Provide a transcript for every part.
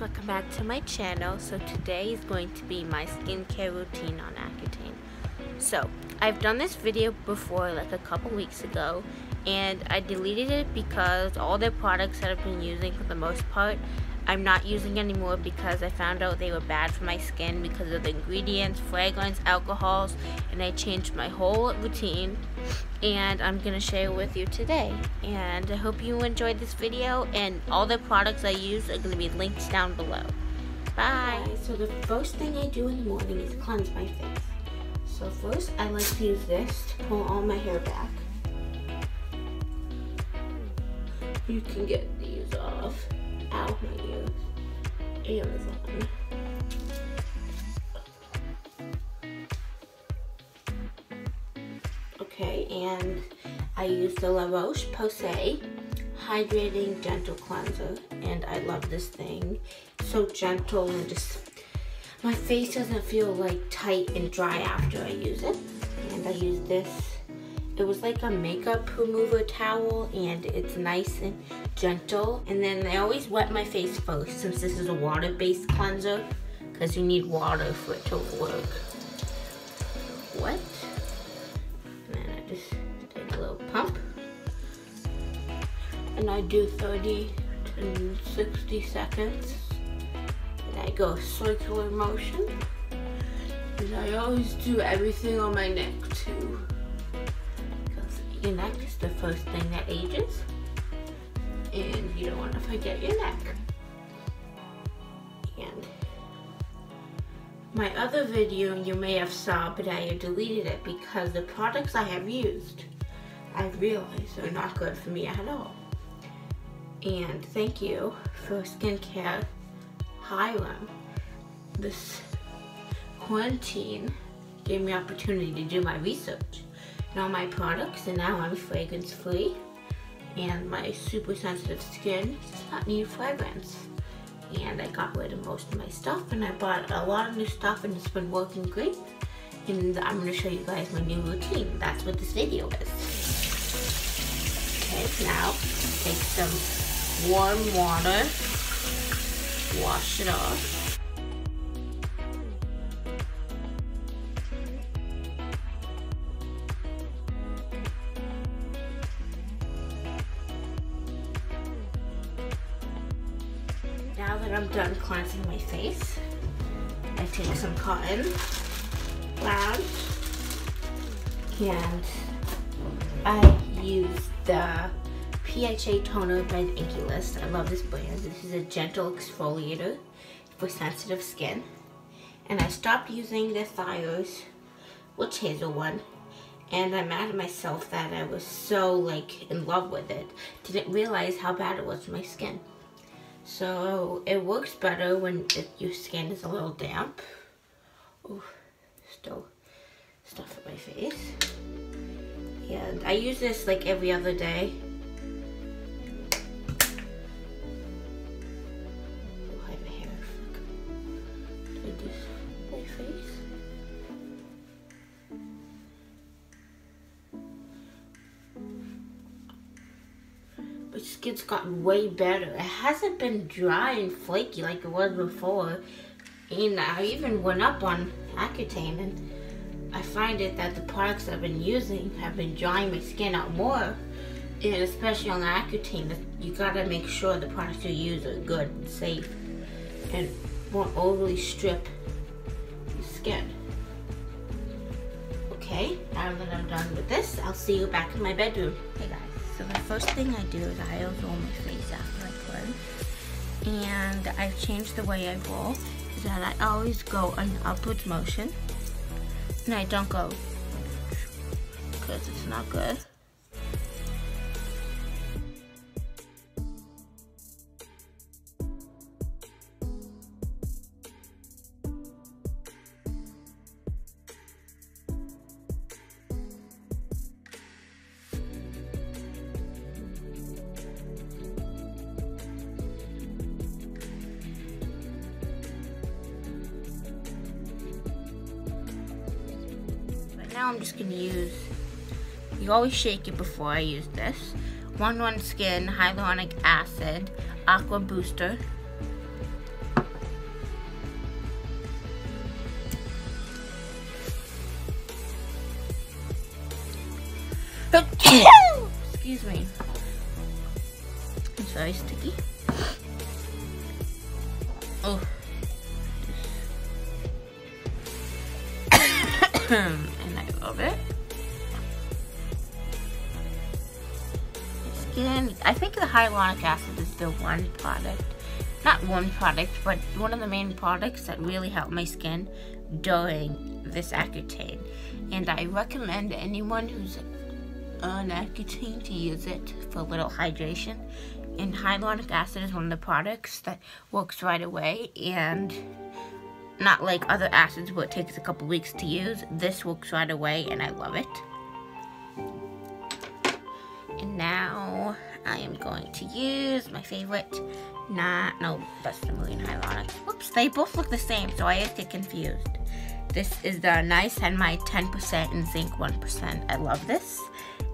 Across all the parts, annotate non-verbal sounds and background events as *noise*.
welcome back to my channel. So today is going to be my skincare routine on Accutane. So, I've done this video before like a couple weeks ago and I deleted it because all the products that I've been using for the most part I'm not using anymore because I found out they were bad for my skin because of the ingredients, fragrance, alcohols, and I changed my whole routine and I'm to share with you today. And I hope you enjoyed this video and all the products I use are to be linked down below. Bye! So the first thing I do in the morning is cleanse my face. So first I like to use this to pull all my hair back. You can get these off out my Amazon. Okay, and I use the La Roche-Posay Hydrating Gentle Cleanser, and I love this thing. It's so gentle and just, my face doesn't feel like tight and dry after I use it. And I use this it was like a makeup remover towel and it's nice and gentle. And then I always wet my face first since this is a water-based cleanser because you need water for it to work. What? And then I just take a little pump. And I do 30 to 60 seconds. And I go circular motion. And I always do everything on my neck too. Your neck is the first thing that ages. And you don't want to forget your neck. And my other video you may have saw, but I deleted it because the products I have used, I realized are not good for me at all. And thank you for skincare Hyram. This quarantine gave me opportunity to do my research all my products and now I'm fragrance free and my super sensitive skin does not need fragrance. And I got rid of most of my stuff and I bought a lot of new stuff and it's been working great. And I'm going to show you guys my new routine. That's what this video is. Okay now take some warm water. Wash it off Now that I'm done cleansing my face, I take some cotton lounge and I use the PHA toner by the Inkey List. I love this brand. This is a gentle exfoliator for sensitive skin. And I stopped using the Thayers Witch Hazel one. And I'm mad at myself that I was so like in love with it. Didn't realize how bad it was for my skin. So it works better when it, your skin is a little damp. Still stuff on my face. And I use this like every other day. Gotten way better. It hasn't been dry and flaky like it was before. And I even went up on Accutane and I find it that the products I've been using have been drying my skin out more. And especially on the Accutane, you gotta make sure the products you use are good and safe and won't overly strip your skin. Okay, now that I'm done with this, I'll see you back in my bedroom. Hey guys. So the first thing I do is I always roll my face after I cleanse. And I've changed the way I roll is that I always go an upwards motion. And I don't go because it's not good. Now I'm just gonna use, you always shake it before I use this. One One Skin Hyaluronic Acid Aqua Booster. Hyaluronic acid is the one product, not one product, but one of the main products that really helped my skin during this Accutane. And I recommend anyone who's on Accutane to use it for a little hydration. And hyaluronic acid is one of the products that works right away and not like other acids where it takes a couple weeks to use. This works right away and I love it. I am going to use my favorite, nah, no, that's the Marine Hyaluronic. Whoops, they both look the same, so I get confused. This is the Niacinamide 10% and Zinc 1%. I love this.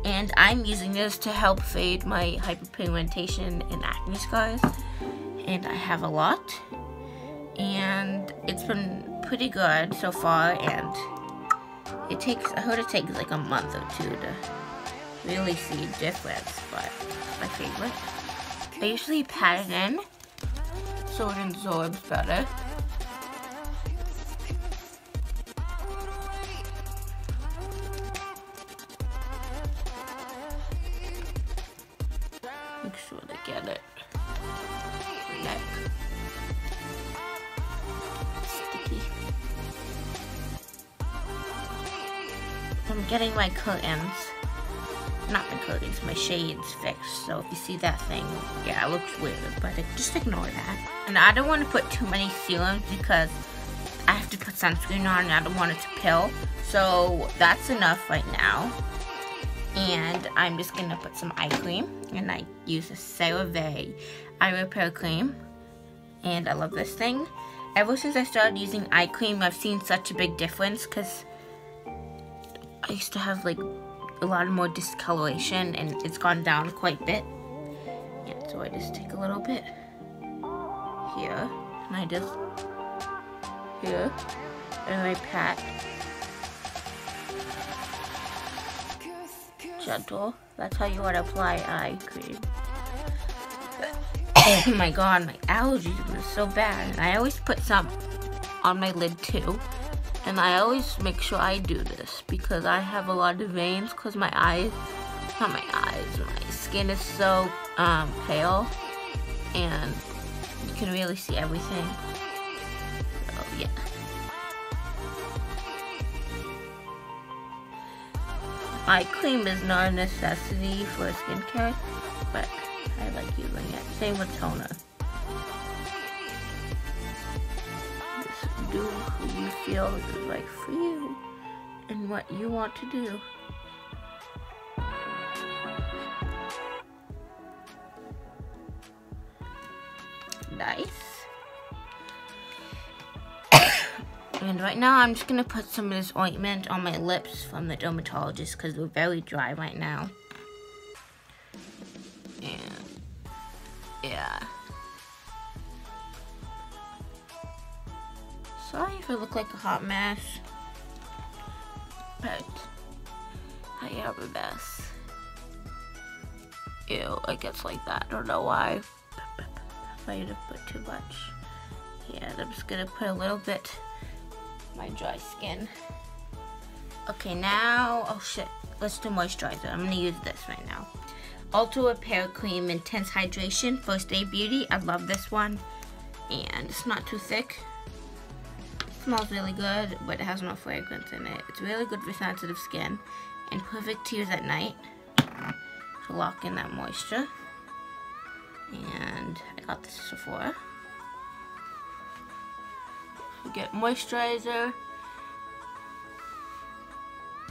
And I'm using this to help fade my hyperpigmentation and acne scars. And I have a lot and it's been pretty good so far and it takes I heard it takes like a month or two to really see a difference but my favorite. I usually pat it in. So it absorbs better. Make sure to get it. Neck. I'm getting my curtains, not my curtains, my shades fixed. So if you see that thing, yeah, it looks weird, but just ignore that. And I don't want to put too many serums because I have to put sunscreen on and I don't want it to pill. So that's enough right now. And I'm just gonna put some eye cream and I use a CeraVe eye repair cream. And I love this thing. Ever since I started using eye cream, I've seen such a big difference because I used to have like a lot more discoloration and it's gone down quite a bit. Yeah, so I just take a little bit here and I just here and I pat gentle. That's how you want to apply eye cream. oh *coughs* my god, my allergies were so bad. I always put some on my lid too. And I always make sure I do this because I have a lot of veins because my eyes, not my eyes, my skin is so um, pale and you can really see everything. So yeah. Eye cream is not a necessity for skincare, but I like using it. Same with toner. Do who you feel is right for you and what you want to do. Nice. *coughs* and right now I'm just going to put some of this ointment on my lips from the dermatologist because they're very dry right now. If I look like a hot mess, but I have a mess. Ew, it gets like that. I don't know why. I need to put too much. Yeah, I'm just gonna put a little bit my dry skin. Okay, now, oh shit, let's do moisturizer. I'm gonna use this right now. Ultra Repair Cream Intense Hydration, First Aid Beauty. I love this one. And it's not too thick smells really good, but it has no fragrance in it. It's really good for sensitive skin and perfect to use at night to lock in that moisture. And I got this Sephora. Get moisturizer.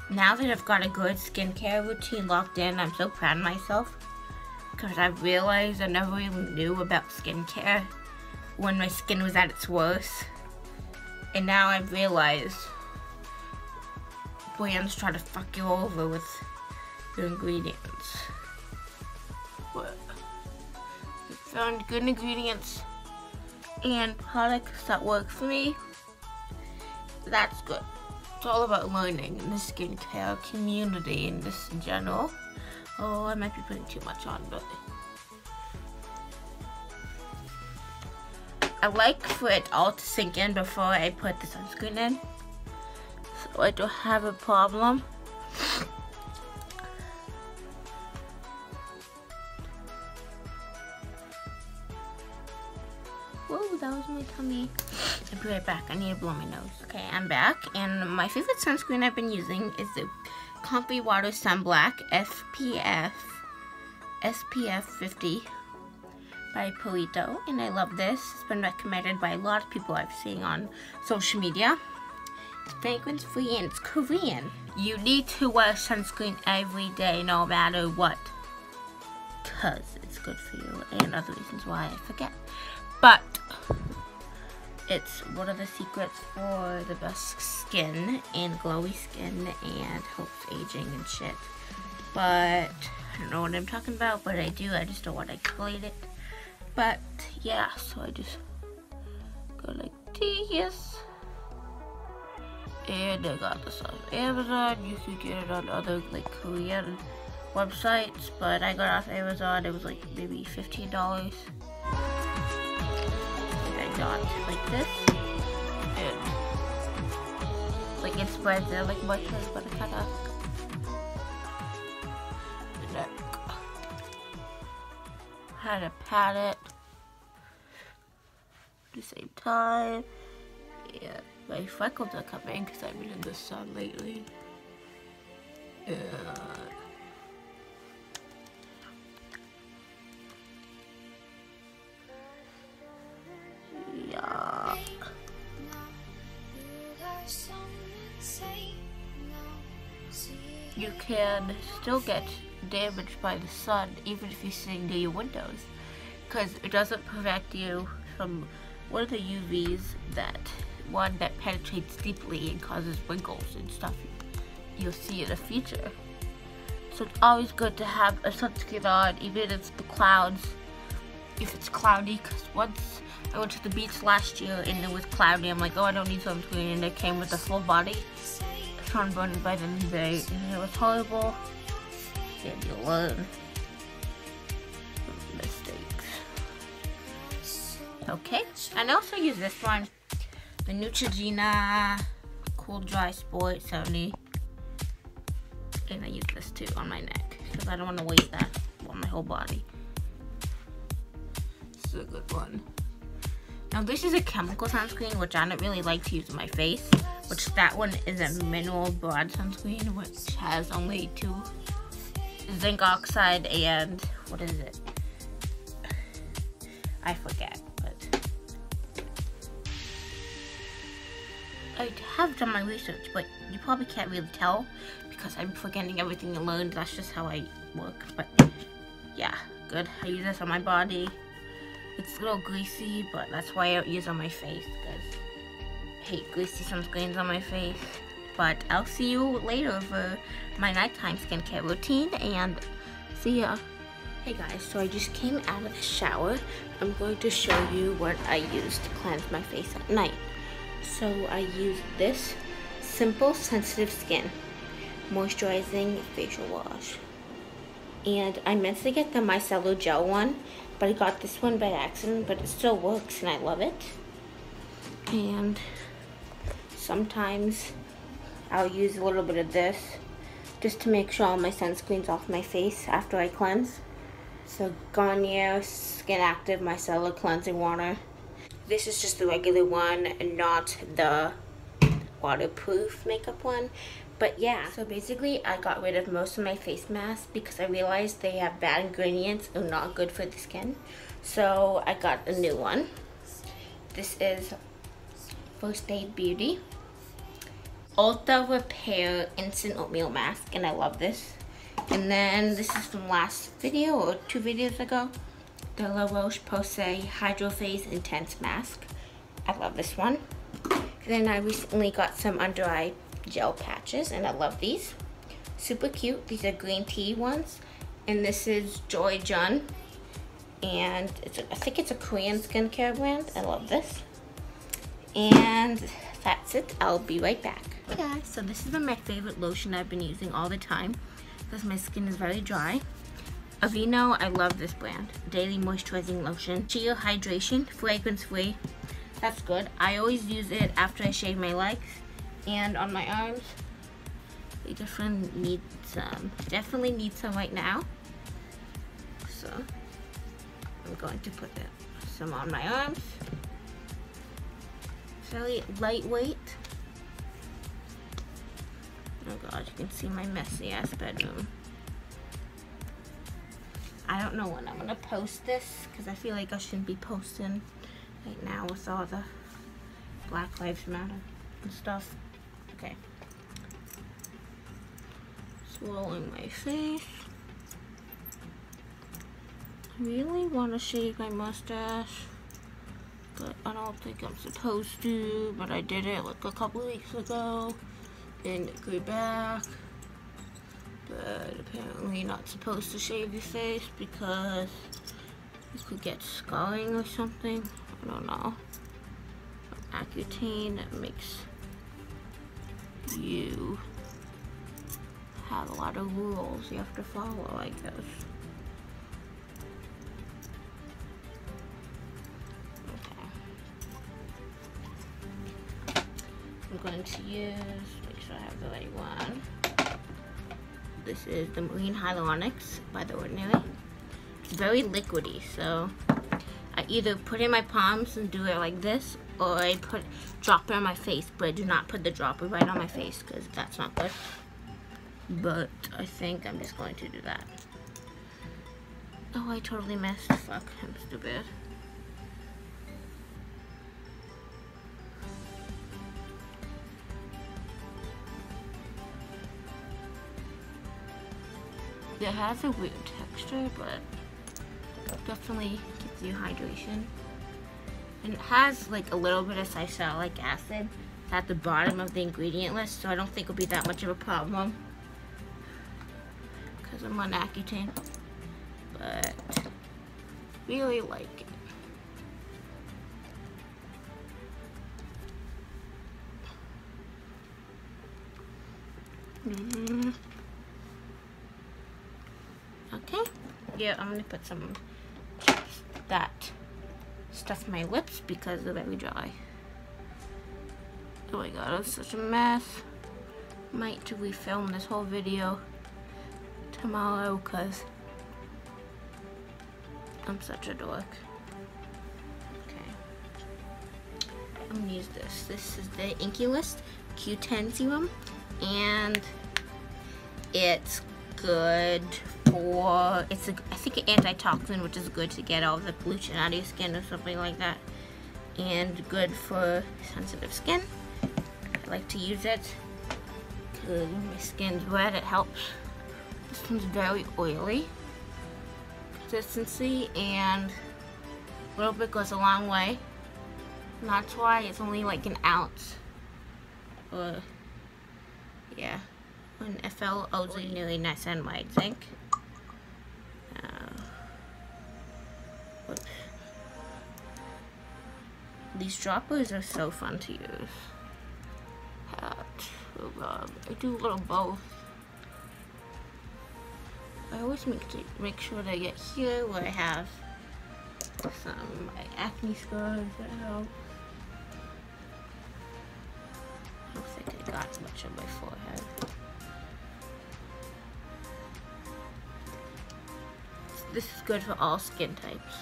Now that I've got a good skincare routine locked in, I'm so proud of myself because I've realized I never even knew about skincare when my skin was at its worst. And now I've realized brands try to fuck you over with your ingredients. But I found good ingredients and products that work for me. That's good. It's all about learning in the skincare community and this in general. Oh, I might be putting too much on, but I like for it all to sink in before I put the sunscreen in. So I don't have a problem. Whoa, that was my tummy. I'll be right back. I need to blow my nose. Okay, I'm back. And my favorite sunscreen I've been using is the Comfy Water Sun Block SPF SPF 50 by Purito and I love this. It's been recommended by a lot of people I've seen on social media. It's fragrance free and it's Korean. You need to wear sunscreen every day no matter what. Because it's good for you and other reasons why I forget. But it's one of the secrets for the best skin and glowy skin and helps aging and shit. But I don't know what I'm talking about, but I do. I just don't want to explain it. But yeah, so I just go like this. And I got this on Amazon. You can get it on other like Korean websites, but I got off Amazon. It was like maybe $15. I got like this. And like it spreads there like much but it kind of how to pat it at the same time. Yeah, my freckles are coming because I've been in the sun lately. Yeah. You can still get damaged by the sun even if you're sitting near your windows because it doesn't protect you from one of the UVs that one that penetrates deeply and causes wrinkles and stuff you'll see in the future. So it's always good to have a sunscreen on even if it's the clouds if it's cloudy because once I went to the beach last year and it was cloudy I'm like oh I don't need sunscreen and it came with a full body sunburned by the day and it was horrible mistakes. Okay, and I also use this one, the Neutrogena Cool Dry Sport 70. And I use this too on my neck because I don't want to waste that on my whole body. This is a good one. Now this is a chemical sunscreen which I don't really like to use on my face. Which that one is a mineral broad sunscreen which has only two zinc oxide and what is it? I forget, but I have done my research, but you probably can't really tell because I'm forgetting everything I learned. That's just how I work, but yeah, good. I use this on my body. It's a little greasy, but that's why I use on my face because I hate greasy sunscreens on my face. But I'll see you later for my nighttime skincare routine and see ya. Hey guys, so I just came out of the shower. I'm going to show you what I use to cleanse my face at night. So I use this Simple Sensitive Skin Moisturizing Facial Wash. And I meant to get the micellar gel one, but I got this one by accident, but it still works and I love it. And sometimes I'll use a little bit of this just to make sure all my sunscreen's off my face after I cleanse. So Garnier Skin Active Micellar Cleansing Water. This is just the regular one not the waterproof makeup one. But yeah, so basically I got rid of most of my face masks because I realized they have bad ingredients and not good for the skin. So I got a new one. This is First Aid Beauty. Ultra Repair Instant Oatmeal Mask, and I love this. And then this is from last video, or two videos ago. The La Roche-Posay Hydraphase Intense Mask. I love this one. And then I recently got some under eye gel patches, and I love these. Super cute. These are green tea ones. And this is JayJun. And I think it's a Korean skincare brand. I love this. And that's it. I'll be right back. Hey guys, so this is my favorite lotion I've been using all the time because my skin is very dry. Aveeno, I love this brand. Daily Moisturizing Lotion. Sheer Hydration, fragrance free. That's good. I always use it after I shave my legs and on my arms. We definitely need some. Definitely need some right now. So I'm going to put some on my arms. Very lightweight. God, you can see my messy ass bedroom. I don't know when I'm gonna post this because I feel like I shouldn't be posting right now with all the Black Lives Matter and stuff. Okay. Swirling my face. I really want to shave my mustache, but I don't think I'm supposed to, but I did it like a couple weeks ago and grew back. But apparently not supposed to shave your face because you could get scarring or something. I don't know. Accutane makes you have a lot of rules you have to follow, I guess. I'm going to use sure I have the right one. This is the Marine Hyaluronics by The Ordinary. It's very liquidy, so I either put in my palms and do it like this, or I put drop it on my face, but I do not put the dropper right on my face because that's not good. But I think I'm just going to do that. Oh, I totally missed. Fuck, I'm stupid. It has a weird texture, but definitely gives you hydration. And it has like a little bit of salicylic acid at the bottom of the ingredient list, so I don't think it'll be that much of a problem. Because I'm on Accutane. But really like it. Mm Okay. Yeah, I'm gonna put some that stuff my lips because they're very dry. Oh my god, it's such a mess. Might refilm this whole video tomorrow because I'm such a dork. Okay. I'm gonna use this. This is the Inkey List Q10 serum and it's good for, it's a, I think an antitoxin, which is good to get all the pollution out of your skin or something like that. And good for sensitive skin. I like to use it because my skin's red, it helps. This one's very oily consistency and a little bit goes a long way. And that's why it's only like an ounce. Or, yeah. An FL Ozy nearly nice and white These droppers are so fun to use. Hat. Oh god. I do a little both. I always make to make sure that I get here where I have some acne scars don't think I got much on my forehead. This is good for all skin types.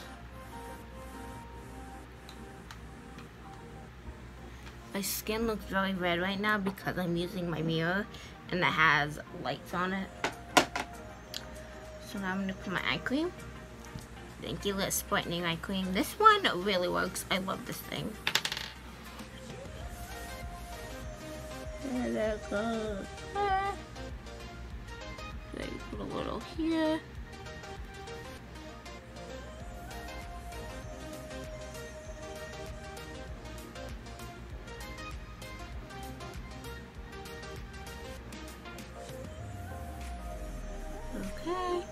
My skin looks really red right now because I'm using my mirror and it has lights on it. So now I'm going to put my eye cream. Thank you, Let's Brightening Eye Cream. This one really works. I love this thing. There it goes. There put a little here. Okay.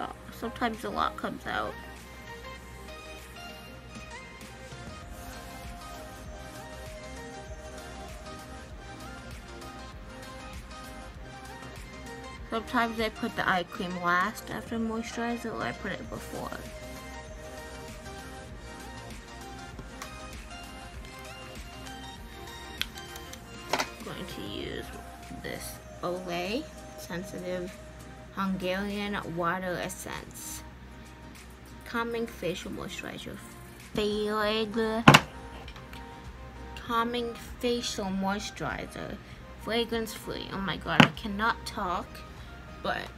Oh, sometimes a lot comes out. Sometimes I put the eye cream last after moisturizer or I put it before. Going to use this Olay Sensitive Hungarian Water Essence. Calming Facial Moisturizer. Calming Facial Moisturizer. Fragrance free. Oh my god, I cannot talk but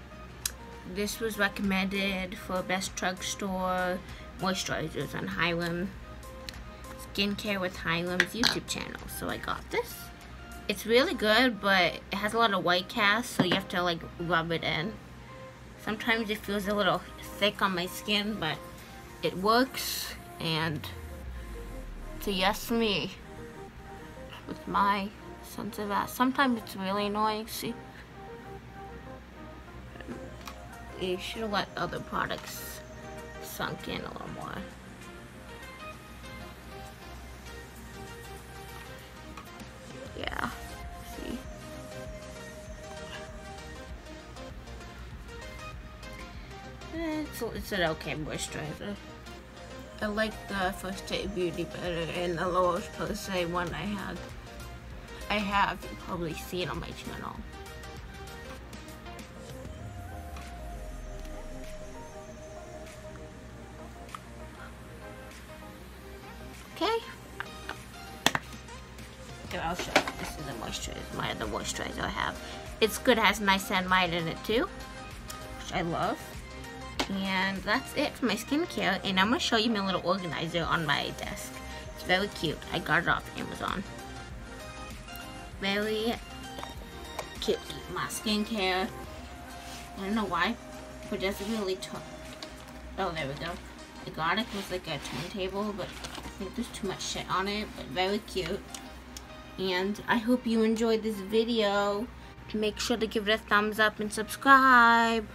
this was recommended for best drugstore moisturizers on Hyram Skincare with Hyram's YouTube channel. So I got this. It's really good, but it has a lot of white cast, so you have to like rub it in. Sometimes it feels a little thick on my skin, but it works, and it's a yes for me with my sensitive ass. Sometimes it's really annoying, see? you should let other products sunk in a little more. It's, an okay moisturizer. I like the First Aid Beauty better and the La Roche-Posay one I had. I have probably seen on my channel. Okay. Here, I'll show you. This is the moisturizer, my other moisturizer I have. It's good, has niacinamide in it too, which I love. And that's it for my skincare. And I'm going to show you my little organizer on my desk. It's very cute. I got it off Amazon. Very cute. My skincare. I don't know why, but doesn't really talk. Oh, there we go. I got it was like a turntable, but I think there's too much shit on it, but very cute. And I hope you enjoyed this video. Make sure to give it a thumbs up and subscribe.